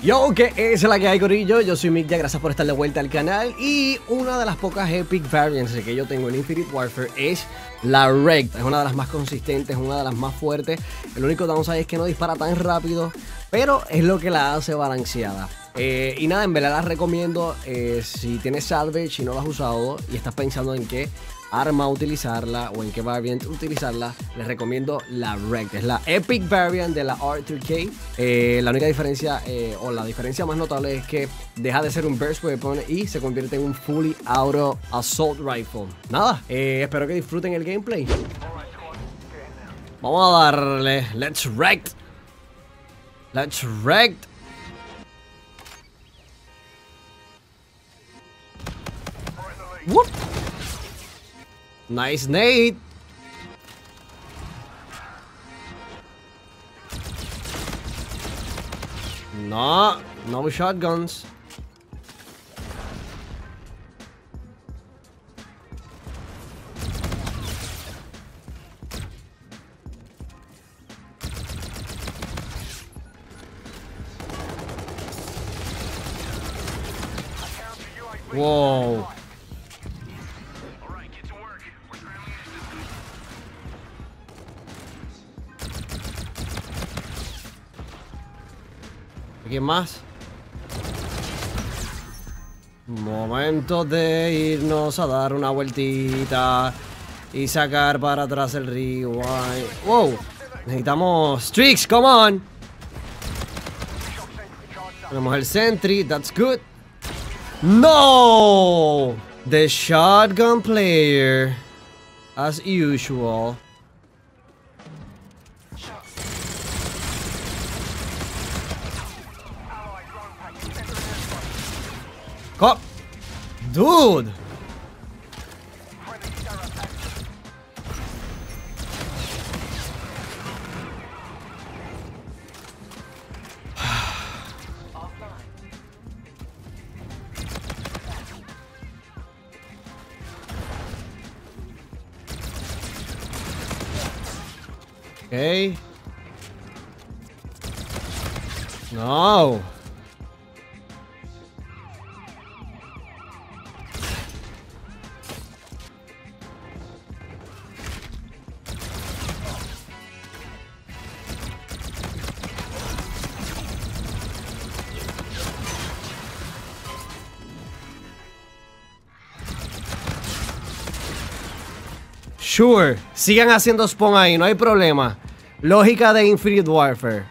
Yo, que es la que hay, Corillo. Yo soy Mick, gracias por estar de vuelta al canal. Y una de las pocas epic variants que yo tengo en Infinite Warfare es la Recta. Es una de las más consistentes, una de las más fuertes. El único downside es que no dispara tan rápido, pero es lo que la hace balanceada. Eh, y nada, en verdad la recomiendo eh, si tienes salvage y no la has usado y estás pensando en qué arma utilizarla o en qué variant utilizarla, les recomiendo la Rect. Es la Epic Variant de la R2K. Eh, la única diferencia o la diferencia más notable es que deja de ser un Burst Weapon y se convierte en un Fully Auto Assault Rifle. Nada, espero que disfruten el gameplay. Vamos a darle. Let's Wreck. Let's Wreck. Whoop. Nice nade. No, no shotguns. Whoa. ¿Quién más? Momento de irnos a dar una vueltita y sacar para atrás el rewind. ¡Wow! Necesitamos streaks, come on. Tenemos el sentry, that's good. No! The shotgun player, as usual. Cop! Dude! okay. No. Sure, sigan haciendo spawn ahí, no hay problema. Lógica de Infinite Warfare.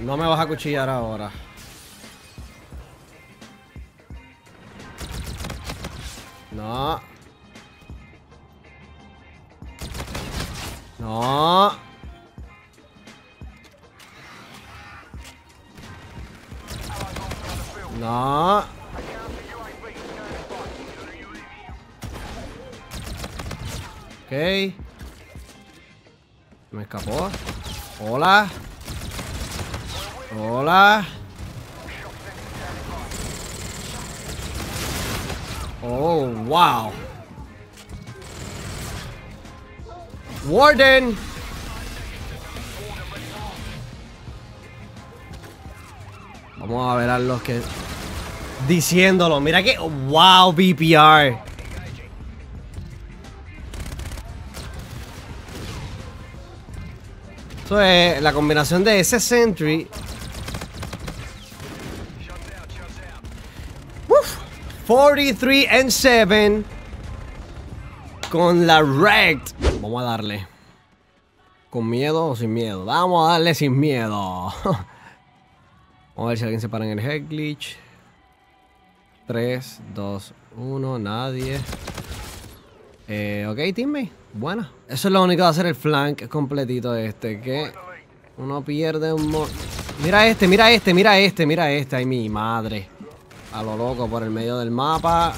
No me vas a cuchillar ahora. No. No. No. Ok. Me escapó. Hola. Hola. Oh, wow. Warden. Vamos a ver a los que diciéndolo. Mira que. ¡Wow! BPR. Eso es la combinación de ese Sentry. Uf, 43 and 7. Con la Wrecked. Vamos a darle. ¿Con miedo o sin miedo? Vamos a darle sin miedo. Vamos a ver si alguien se para en el head glitch. 3, 2, 1, nadie. Eh, ok, teammate. Buena. Eso es lo único de hacer el flank completito este. Que uno pierde un... Mira este, mira este, mira este, mira este. Ay, mi madre. A lo loco por el medio del mapa.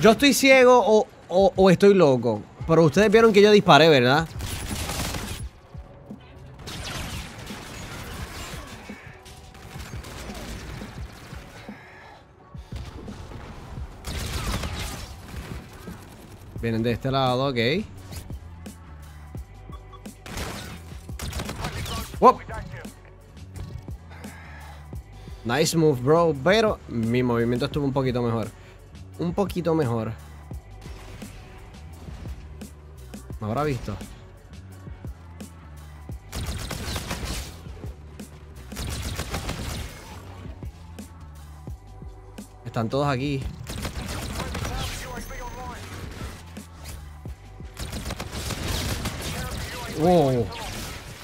Yo estoy ciego o, o, o estoy loco. Pero ustedes vieron que yo disparé, ¿verdad? Vienen de este lado, ok. Whoop. Nice move, bro. Pero mi movimiento estuvo un poquito mejor. Un poquito mejor. ¿Me habrá visto? Están todos aquí.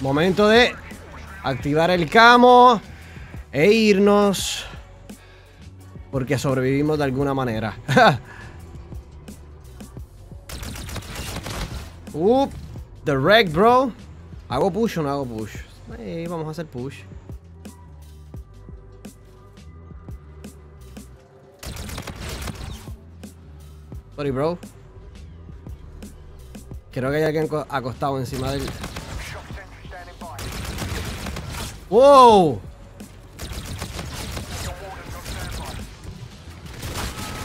Momento de activar el camo e irnos. Porque sobrevivimos de alguna manera. Up, the wreck, bro. ¿Hago push o no hago push? vamos a hacer push. Sorry, bro. Creo que hay alguien acostado encima del... ¡Wow!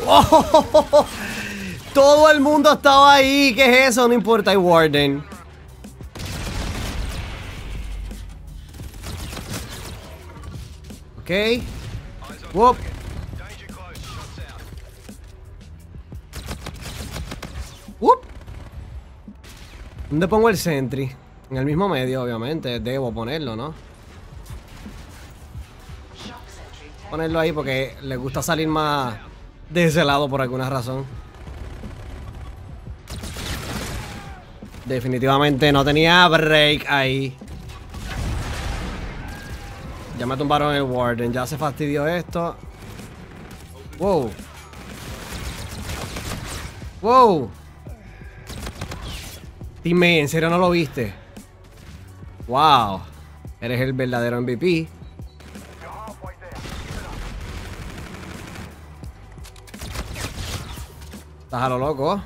¡Oh! Todo el mundo estaba ahí. ¿Qué es eso? No importa, hay Warden. Ok. Whoop. ¿Dónde pongo el sentry? En el mismo medio, obviamente. Debo ponerlo, ¿no? Ponerlo ahí porque le gusta salir más de ese lado por alguna razón. Definitivamente no tenía break ahí. Ya me tumbaron el Warden. Ya se fastidió esto. Wow. Wow. Dime, ¿en serio no lo viste? Wow. Eres el verdadero MVP. Estás a lo loco.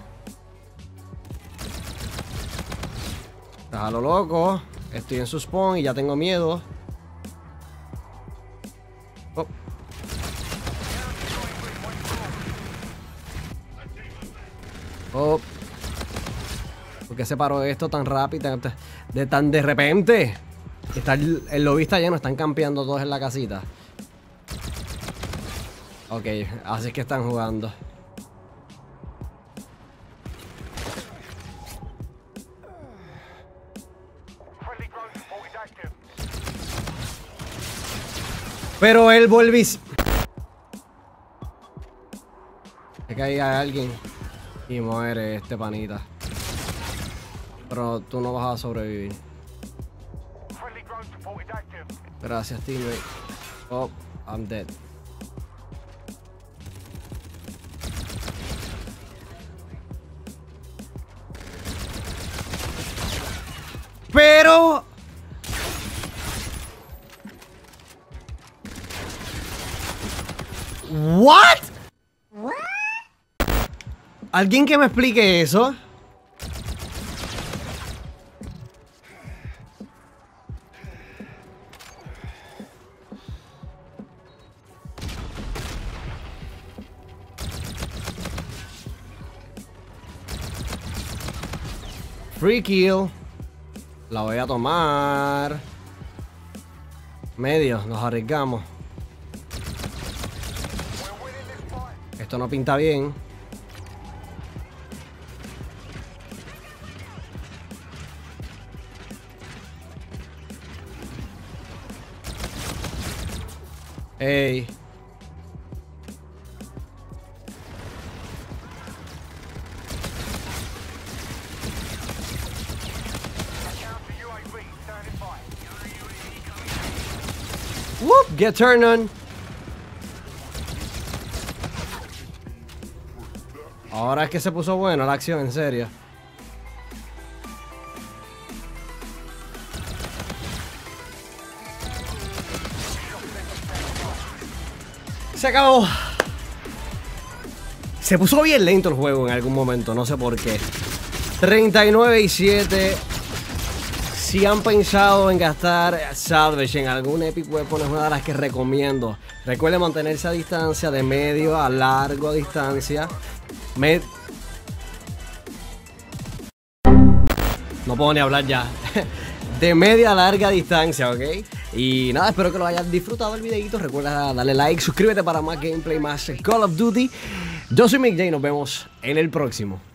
Estás a lo loco. Estoy en su spawn y ya tengo miedo. Qué se paró esto tan rápido? De tan de repente. Está el, el lobby está lleno, están campeando todos en la casita. Ok, así es que están jugando. Pero él vuelve y... Que caiga alguien y muere este panita. Pero tú no vas a sobrevivir. Gracias, teammate. Oh, I'm dead. Pero ¿What? ¿Alguien que me explique eso? Free kill. La voy a tomar. Medio, nos arriesgamos. Esto no pinta bien. Ey. Get turned on. Ahora es que se puso bueno la acción, en serio. Se acabó. Se puso bien lento el juego en algún momento, no sé por qué. 39 y 7. Si han pensado en gastar Salvage en algún Epic Weapon es una de las que recomiendo. Recuerden mantenerse a distancia, de medio a largo distancia. no puedo ni hablar ya. de media a larga distancia, ¿ok? Y nada, espero que lo hayas disfrutado el videito. Recuerda darle like, suscríbete para más gameplay, más Call of Duty. Yo soy Mick J y nos vemos en el próximo.